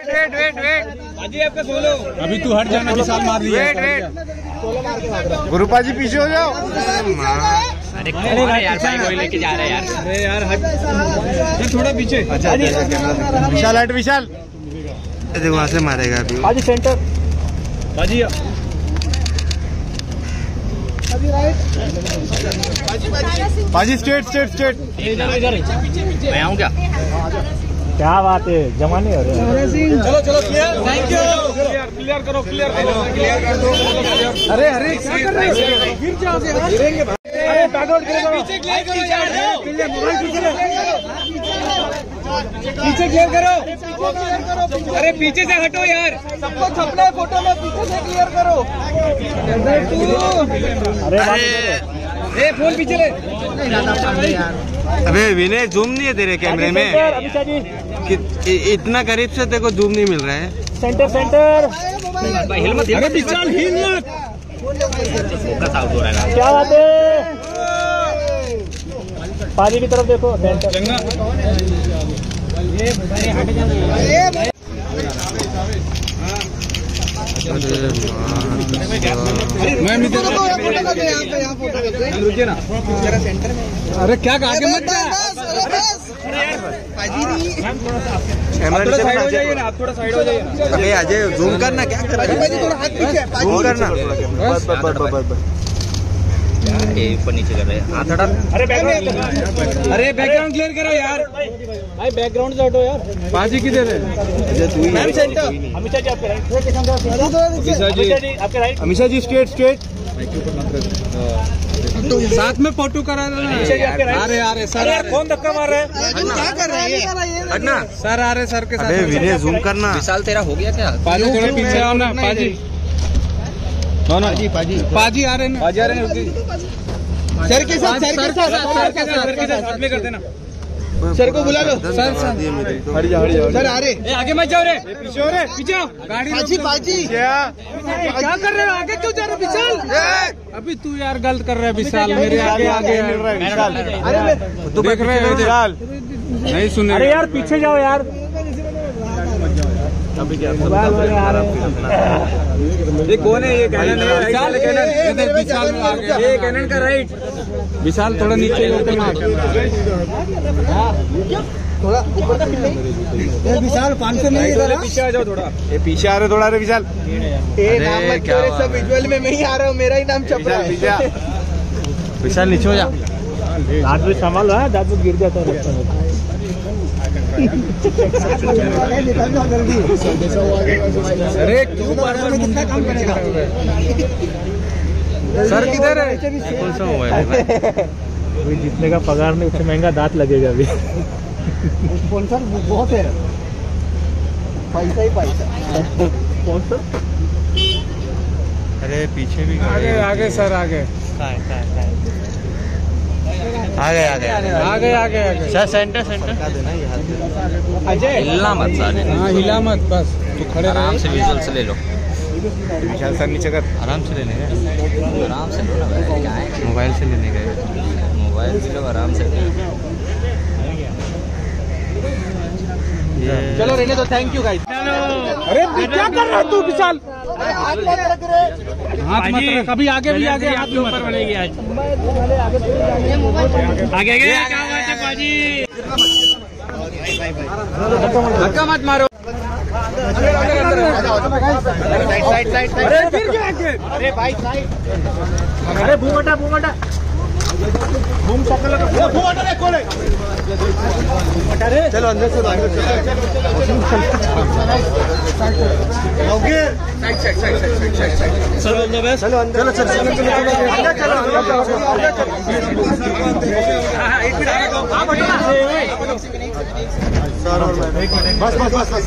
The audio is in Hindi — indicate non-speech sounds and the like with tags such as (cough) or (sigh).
वेट वेट वेट अजी आपका सोलो अभी तू हट जाना विशाल मार लिया वेट वेट गुरुपा जी पीछे हो जाओ। अरे है यार भाई कोई लेके जा रहा है यार। अरे यार हट। थोड़ा पीछे। विशाल हट विशाल। देखो वहाँ से मारेगा अभी। बाजी सेंटर बाजी बाजी स्ट्रेट स्ट्रेट स्ट्रेट इधर इधर। मैं आऊँ क्या? क्या बात है? जमाने हो। रहे चलो चलो clear thank you clear clear करो क्लियर करो क्लियर कर दो अरे अरे क्या कर रहे हो? गिर गिरेंगे अरे बैकआउट पीछे क्लियर करो यार मोबाइल पीछे पीछे क्लियर करो। अरे पीछे से हटो यार। सबको छपना है फ़ोटो में पीछे से क्लियर करो। अरे ए फ़ोन पीछे ले। अबे विनय जूम नहीं है तेरे कैमरे में? इतना करीब से तेरे को जूम नहीं मिल रहा है? Centre centre. अरे विशाल हिल मत। फोकस आउट रहा क्या बात है? पाजी की तरफ़ देखो सेंटर। अरे क्या कहा के मत जा। थोड़ा साइड हो जाइए ना आप थोड़ा साइड हो जाइए अजय जूम करना क्या कर रहा है? जूम करना। बस बस बस बस। बस ये ऊपर नीचे कर रहे हैं। हाथ हटा अरे बैकग्राउंड अरे बैकग्राउंड क्लियर करो यार। भाई बैकग्राउंड से हटो यार। बाजी किधर है? मैम सेंटर अमिषा जी आपके राइट स्ट्रेट स्ट्रेट साथ में फ़ोटो करा रहे हैं रहे सर अरे यार कौन धक्का मार रहा है। हटना सर आ रहे सर के साथ विनय जूम करना। विशाल तेरा हो गया क्या? पाजी थोड़ा पीछे आओ ना पाजी। पाजी पाजी। पाजी आ रहे हैं पाजी आ रहे हैं सर के साथ सर के साथ सर के साथ सर के साथ साथ में कर देना। सर को बुला लो। Sir, sir. हट जा हट जा सर आ रहे। ए, आगे मत जाओ रे। पीछे हो रे पीछे आओ। गाड़ी पाजी पाजी। क्या? क्या कर रहे हो? आगे क्यों जा रहे हो विशाल? अभी तू यार गलत कर रहा है विशाल। मेरे आगे आगे मिल रहा है विशाल। तू देख रहे हो विशाल। नहीं सुने अरे यार पीछे जाओ यार मोबाइल वाले आ रहे हैं ये कौन है? ये कैनन है विशाल कैनन इधर विशाल में ये कैनन का राइट विशाल थोड़ा नीचे थोड़ा ऊपर विशाल पाँच सौ नहीं इधर पीछे आ जाओ थोड़ा। ये पीछे आ रहे थोड़ा रे विशाल। नाम मत क्या सब विजुअल में मैं ही आ रहा हूँ मेरा ही नाम छप रहा विशाल है। विशाल। नीचे हो जा दांत भी संभालो है भी गिर जाता है में। अरे क्यों बार बार मुंडा काम करेगा सर किधर है? कौन सा मोबाइल (laughs) अभी जितने का पगार नहीं उससे महँगा दांत लगेगा अभी। स्पॉन्सर बहुत है। पैसा ही पैसा। अरे पीछे भी आगे आगे सर आगे। आ गए आ गए आगे आगे आगे सर सेंटर सेंटर अजय। हिलना मत साले हाँ हिला मत बस। तू खड़े आराम से विजुअल से ले लो। विशाल सर नीचे कर। आराम से लेने गए। आराम से लो ना भाई क्या है? मोबाइल से लेने गए। मोबाइल भी लो आराम से। चलो रहने दो। थैंक यू गाइस अरे क्या कर रहा है तू विशाल? हाथ मत रख हाथ मत रख अभी आगे भी आगे हाथ ऊपर बढ़ेगी आज। आगे आगे क्या हुआ है पाजी धक्का मत मारो। साइड साइड अरे फिर क्या अरे भाई साइड। अरे भूमटा भूमटा। चलो अंदर से अंदर से चलो। अंदर चलो चलो चलो चलो। अंदर चलो बस बस बस बस।